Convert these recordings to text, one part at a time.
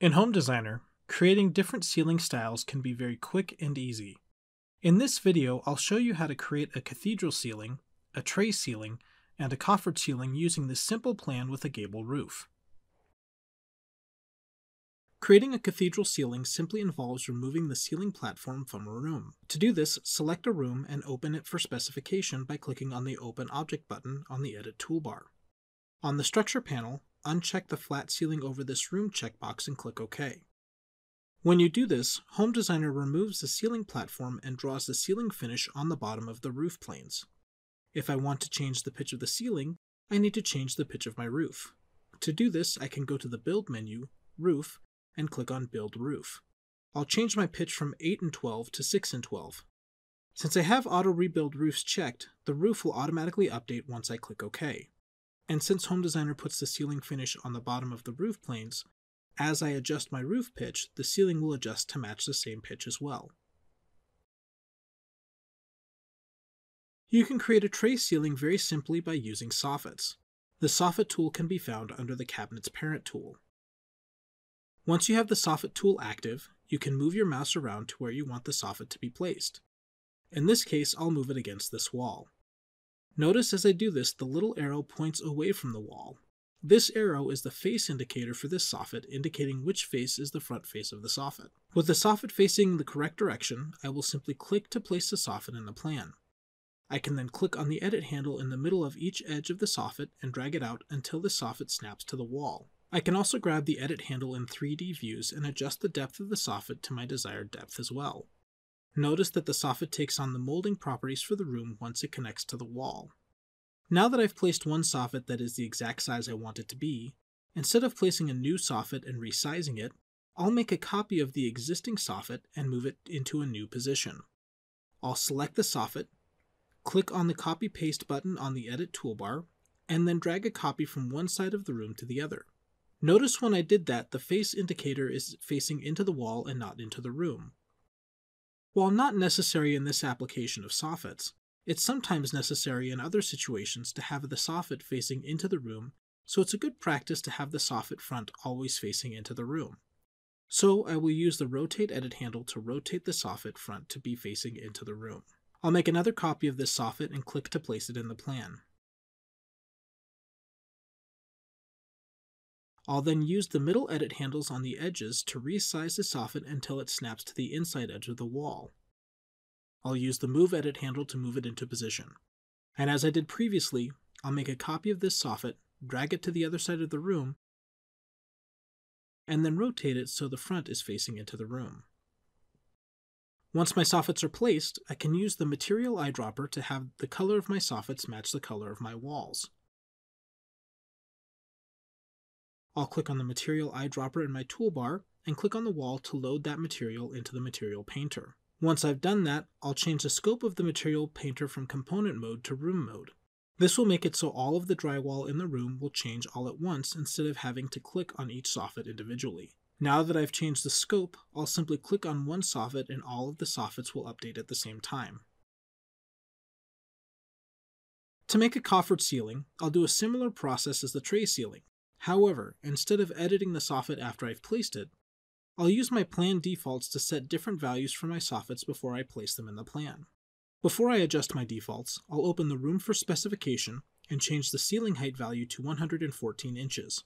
In Home Designer, creating different ceiling styles can be very quick and easy. In this video, I'll show you how to create a cathedral ceiling, a tray ceiling, and a coffered ceiling using this simple plan with a gable roof. Creating a cathedral ceiling simply involves removing the ceiling platform from a room. To do this, select a room and open it for specification by clicking on the Open Object button on the Edit toolbar. On the Structure panel, uncheck the Flat Ceiling over this room checkbox and click OK. When you do this, Home Designer removes the ceiling platform and draws the ceiling finish on the bottom of the roof planes. If I want to change the pitch of the ceiling, I need to change the pitch of my roof. To do this, I can go to the Build menu, Roof, and click on Build Roof. I'll change my pitch from 8 and 12 to 6 and 12. Since I have Auto Rebuild Roofs checked, the roof will automatically update once I click OK. And since Home Designer puts the ceiling finish on the bottom of the roof planes, as I adjust my roof pitch, the ceiling will adjust to match the same pitch as well. You can create a tray ceiling very simply by using soffits. The soffit tool can be found under the cabinet's parent tool. Once you have the soffit tool active, you can move your mouse around to where you want the soffit to be placed. In this case, I'll move it against this wall. Notice as I do this, the little arrow points away from the wall. This arrow is the face indicator for this soffit, indicating which face is the front face of the soffit. With the soffit facing the correct direction, I will simply click to place the soffit in the plan. I can then click on the edit handle in the middle of each edge of the soffit and drag it out until the soffit snaps to the wall. I can also grab the edit handle in 3D views and adjust the depth of the soffit to my desired depth as well. Notice that the soffit takes on the molding properties for the room once it connects to the wall. Now that I've placed one soffit that is the exact size I want it to be, instead of placing a new soffit and resizing it, I'll make a copy of the existing soffit and move it into a new position. I'll select the soffit, click on the copy paste button on the edit toolbar, and then drag a copy from one side of the room to the other. Notice when I did that, the face indicator is facing into the wall and not into the room. While not necessary in this application of soffits, it's sometimes necessary in other situations to have the soffit facing into the room, so it's a good practice to have the soffit front always facing into the room. So I will use the rotate edit handle to rotate the soffit front to be facing into the room. I'll make another copy of this soffit and click to place it in the plan. I'll then use the middle edit handles on the edges to resize the soffit until it snaps to the inside edge of the wall. I'll use the move edit handle to move it into position. And as I did previously, I'll make a copy of this soffit, drag it to the other side of the room, and then rotate it so the front is facing into the room. Once my soffits are placed, I can use the material eyedropper to have the color of my soffits match the color of my walls. I'll click on the material eyedropper in my toolbar and click on the wall to load that material into the material painter. Once I've done that, I'll change the scope of the material painter from component mode to room mode. This will make it so all of the drywall in the room will change all at once instead of having to click on each soffit individually. Now that I've changed the scope, I'll simply click on one soffit and all of the soffits will update at the same time. To make a coffered ceiling, I'll do a similar process as the tray ceiling. However, instead of editing the soffit after I've placed it, I'll use my plan defaults to set different values for my soffits before I place them in the plan. Before I adjust my defaults, I'll open the room for specification and change the ceiling height value to 114 inches.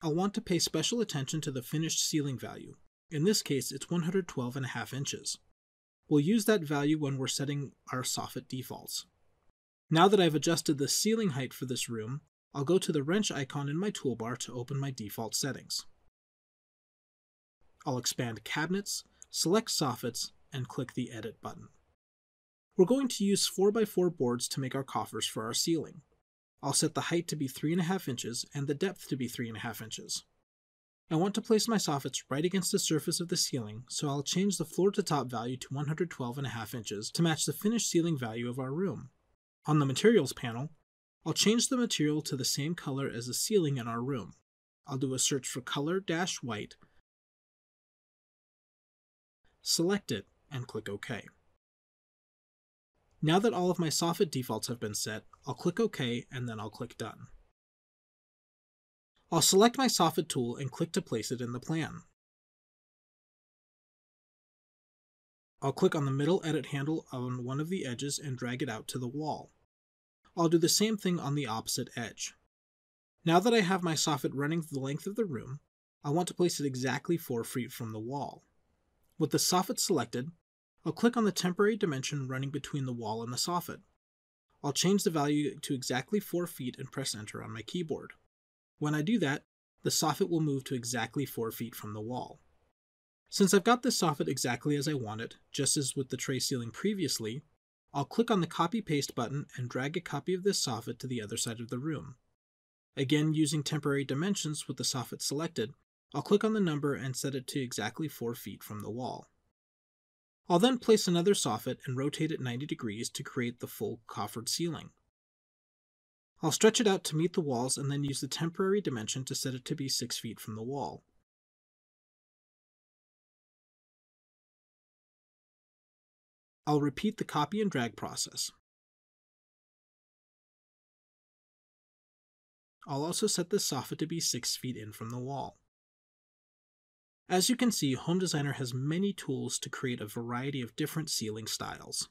I'll want to pay special attention to the finished ceiling value. In this case, it's 112.5 inches. We'll use that value when we're setting our soffit defaults. Now that I've adjusted the ceiling height for this room, I'll go to the wrench icon in my toolbar to open my default settings. I'll expand Cabinets, select Soffits, and click the Edit button. We're going to use 4x4 boards to make our coffers for our ceiling. I'll set the height to be 3.5 inches and the depth to be 3.5 inches. I want to place my soffits right against the surface of the ceiling, so I'll change the floor to top value to 112.5 inches to match the finished ceiling value of our room. On the Materials panel, I'll change the material to the same color as the ceiling in our room. I'll do a search for color dash white, select it, and click OK. Now that all of my soffit defaults have been set, I'll click OK and then I'll click Done. I'll select my soffit tool and click to place it in the plan. I'll click on the middle edit handle on one of the edges and drag it out to the wall. I'll do the same thing on the opposite edge. Now that I have my soffit running the length of the room, I want to place it exactly 4 feet from the wall. With the soffit selected, I'll click on the temporary dimension running between the wall and the soffit. I'll change the value to exactly 4 feet and press enter on my keyboard. When I do that, the soffit will move to exactly 4 feet from the wall. Since I've got this soffit exactly as I want it, just as with the tray ceiling previously, I'll click on the copy paste button and drag a copy of this soffit to the other side of the room. Again, using temporary dimensions with the soffit selected, I'll click on the number and set it to exactly 4 feet from the wall. I'll then place another soffit and rotate it 90 degrees to create the full coffered ceiling. I'll stretch it out to meet the walls and then use the temporary dimension to set it to be 6 feet from the wall. I'll repeat the copy and drag process. I'll also set this soffit to be 6 feet in from the wall. As you can see, Home Designer has many tools to create a variety of different ceiling styles.